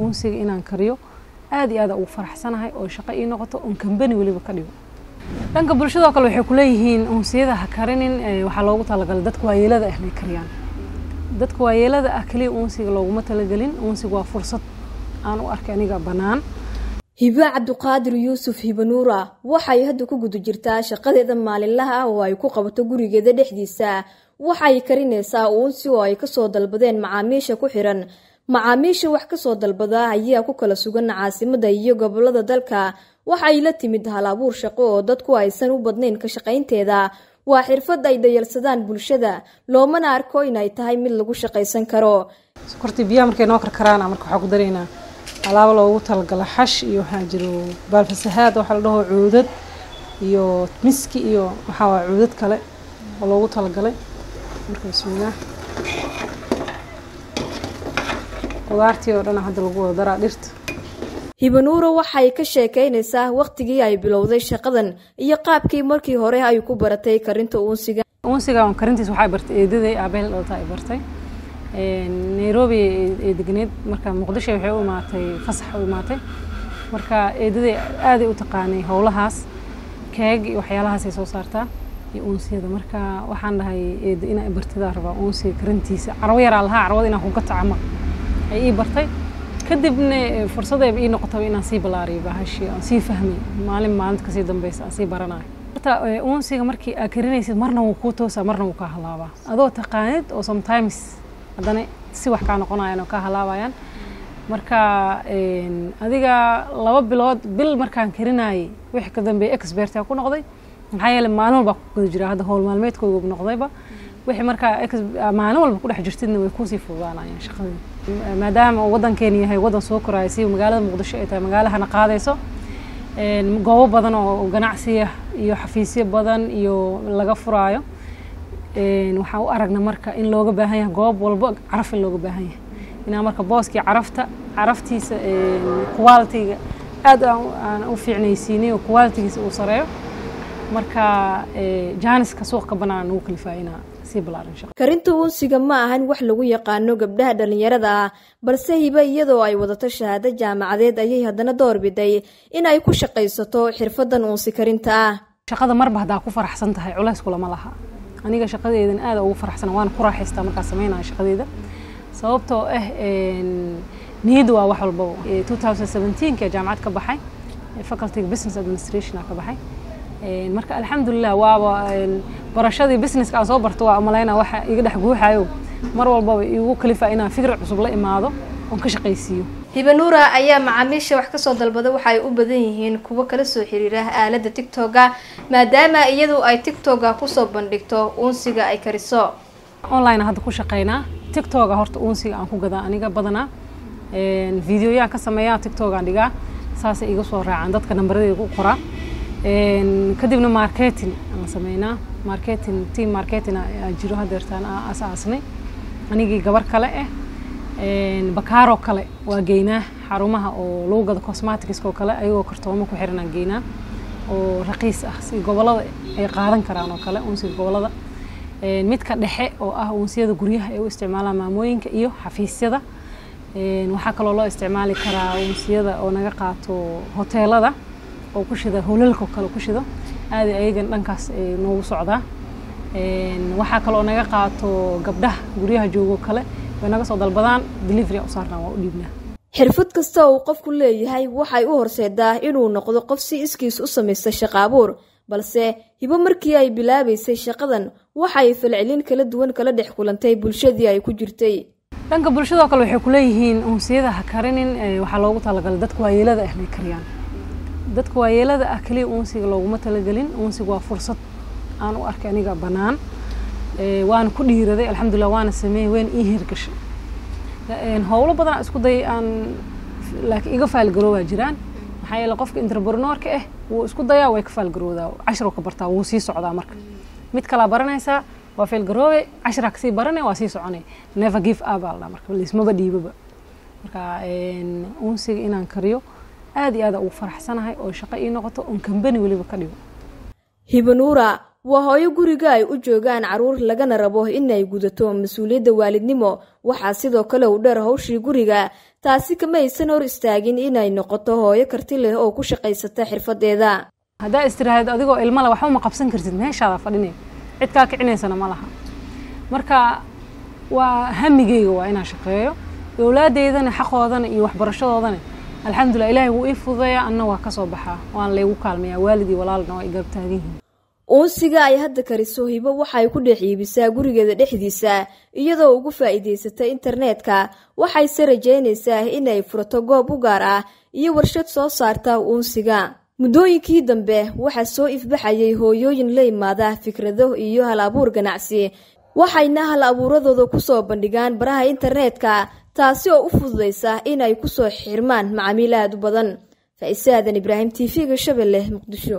uunsiga inaan kariyo aad iyo aada ugu faraxsanahay oo shaqo ii noqoto oon kambani weliba ka dhigo. Dhanka bulshadoo kale waxay kuleeyihiin uunsiyada ha karinin waxaa loogu talagalay dadka waayeelada ah bay kariyaan. Dadka waayeelada ah keliya uunsiga looguma talagelin uunsiga waa fursad aan u arkay aniga bannaan. Hibe cabduqaadir yuusuf hibanuura waxay hadda ku guda jirtaa shaqadeeda maalinlaha ah oo ay ku qabato gurigeeda dhexdiisa. Waxay karinaysaa uunsi oo ay ka soo dalbadeen macaamiisha ku xiran macaamiisha wax ka soo dalbada ayaa ku kala sugan caasimada iyo gobollada dalka. Waxay la timid hal abuur shaqo oo dadku aysan u badnayn ka shaqaynteeda. Waa xirfad ay dayalsadaan bulshada loomana arko inay tahay mid lagu shaqaysan karo. Sokortii biyaha markay noo karkaraan marka waxaa ku daraynaa alaabo loogu talagala xash iyo waxaa jiro baalfasahaad waxaa la dhaho cuudad iyo miski iyo waxaa waa cuudad kale oo loogu talagalay. Marka bismillaah qudaartii oo dhan hadda lagu wada daraa dhirta hibanuura waxay ka sheekaynaysaa wakhtigii ay bilowday shaqadan iyo qaabkii markii hore ay ku baratay karinta uunsiga. Uunsiga karintiis waxay bartay eedaday aabahel dhalata ay bartay. Nairobi ee degneed marka muqdisho waxay u imaatay fasax u imaatay. Marka eedaday aaday u taqaanay howlahaas keeg iyo waxyaalahaasay soo saartaa iyo uunsiyada marka waxaan dhahay eeda inaa bartidaa rabaa uunsiga karintiisa carwo yaraa lahaa carwada inaan kuga tacama ay ii bartay. Kadibna fursadayba ii noqotaba inaan sii balaariyo bahashii aan sii fahmay. Maalin maalinta ka sii dambeysa aan sii baranayo. Horta uunsiga markii aad karinaysid marna wuu kuu toosaa marna wuu kaa halaabaa. Adoo taqaanid oo sometimes haddana si wax kaa noqonayaan oo kaa halaabayaan. Marka adiga laba bilood bil markaan karinayay wixii ka dambeeyay expertia ku noqday. Maxaa yeelay maalin walbaa ku guda jiraa hadda howl maalmeedkooda noqdayba wixii markaa maalin walba ku dhex jirtidna way kuusii fududaanayaan shaqadii. Maadaama uu waddankeeni yahay waddan soo koraayo si magaalada muqdisho ay tahay magaalahana qaadayso goobo badan oo ganacsiya iyo xafiisyo badan iyo laga furaayo waxaan u aragna marka in looga baahan yahay goob walba caraf in looga baahan yahay. Inaa marka booskii carafta caraftiisa qualitiga aad aan u fiicnaysiinay oo qualitigiisa uu sareeyo marka jaaniska suuq ka banaan ugu kalifaa karinta uunsiga ma ahan wax lagu yaqaano gabdhaha dhallinyarada ah balse hibe iyadoo ay wadato shahaado jaamacadeed ayay haddana doorbiday in ay ku shaqaysato xirfadan uunsi karinta. Ah shaqada marba haddaa ku faraxsan tahay culays kulama laha. Aniga shaqadeedan aada ugu faraxsana waana ku raaxaystaa markaa sameynaya shaqadeeda. Sababtoo ah niyadda waa wax walbaba seventeenka jaamacad ka baxay facultyga business administration ka baxay marka alxamdulilah waaba barashadii businesska aan soo barto waa malayna waxa iga dhex guuxayo. Mar walbaba igu kalifa inaan fikir cusub la imaado oon ka shaqaysiiyo hibanuura ayaa macaamiisha wax ka soo dalbada waxa ay u badan yihiin kuwo kala soo xiriira aalada tictoga maadaama iyadu ay tictoga ku soo bandhigto uunsiga ay kariso. Online hadda ku shaqeynaa tictoga horta uunsiga aan ku gadaa aniga badanaa videoyaan ka sameeyaa tictogaan dhigaa. Saasay iga soo raacaan dadka nambaradeyda ku qoraa kadibna marketing aan sameynaa marketing team marketing jiro hadeertaan asaasnay anigii gabar kale ah bakaaroo kale waa geynaa xarumaha oo lagu gado cosmaticska oo kale ayagoo kartoomo ku xiran aan geynaa oo raqiis ah si gobollada ay qaadan karaan oo kale unsiga gobollada. Midka dhexe oo ah unsiyada guryaha ay u isticmaalaan maamooyinka iyo xafiisyada. Waxaa kaloo loo isticmaali karaa unsiyada oo naga qaato hoteelada oo ku shida howlalka oo kale ku shido aada ayagan dhankaas noogu socdaa waxaa kaloo naga qaato gabdhaha guryaha joogoo kale way naga soo dalbadaan delivery u saarnaa waa u dhiibnaa. Xirfad kasta uu qofku leeyahay waxay u horseedaa inuu noqdo qof si iskiis u samaysta shaqo abuur. Balse hibo markii ay bilaabaysay shaqadan waxay falcelin kala duwan kala dhex kulantay bulshadii ay ku jirtay. Dhanka bulshadoo kale waxay kuleeyihiin unsiyada ha karinin waxaa loogu talagalay dadka waayeelada ah kariyaan dadka waayeelada ah keliya uunsiga looguma talagelin uunsiga waa fursad aan u arkay aniga bannaan waana ku dhiiraday alxamdulilah waana sameeyey wayna ii hirgashay. Howlo badan isku day aan laakiin iga faalgaroobaa jiraan. Maxaa yeele qofka entrepreneurka ah wuu isku dayaa way ka faalgaroodaa. Cashiroo ka bartaa wuu sii socdaa marka. Mid kalaa baranaysaa waa faalgaroobe cashiraa ka sii baranay waa sii soconay. Never give up aa ladhaa marka laismaba dhiibaba marka uunsiga inaan kariyo aad iyo aada ugu faraxsanahay oo shaqo ii noqoto oon kambani weliba ka dhigo. Hibanuura waa hooyo guriga ay u joogaan carruur lagana rabo inay gudato mas'uuliyadda waalidnimo. Waxaa sidoo kale u dheer howshii guriga taasi kama aysan hor istaagin inay noqoto hooyo karti leh oo ku shaqaysata xirfadeeda. Haddaa istiraahad adigoo ilmale waxba ma qabsan kartid meeshaada fadhinay. Cid kaa kicinaysana ma laha. Marka waa hamigeyga waa inaan shaqeeyo dowlaadeydana xaqoodana iyo waxbarashadoodana alxamdulilah ilaahay wuu ii fududeeya anna waa ka soo baxaa. Waan laygu kaalmayaa waalidii walaalna waa i garab taagan yihiin uunsiga ay hadda kariso hibo waxay ku dhex iibisaa gurigeeda dhexdiisa iyadoo ugu faa'iidaysatay internetka. Waxayse rajaynaysaa inay furato goob u gaar ah iyo warshad soo saarta uunsiga muddooyinkii dambe waxaa soo ifbaxayay hooyooyin la imaada fikrado iyo hal abuur ganacsi. Waxayna hal abuuradooda ku soo bandhigaan baraha internetka taasi oo u fududaysa inay ku soo xirmaan macaamiil aad u badan. Faa'iise ibraahim t v-ga shabeelle muqdisho